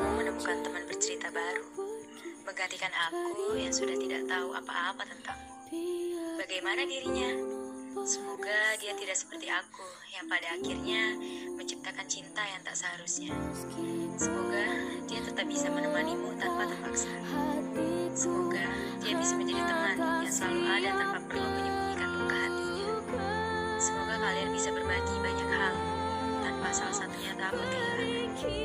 kamu menemukan teman bercerita baru, menggantikan aku yang sudah tidak tahu apa-apa tentangmu. Bagaimana dirinya? Semoga dia tidak seperti aku yang pada akhirnya menciptakan cinta yang tak seharusnya. Semoga dia tetap bisa menemanimu tanpa terpaksa. Semoga dia bisa menjadi teman yang selalu ada tanpa perlu menyembunyikan luka hatinya. Semoga kalian bisa berbagi banyak hal tanpa salah satunya takut kehilangan.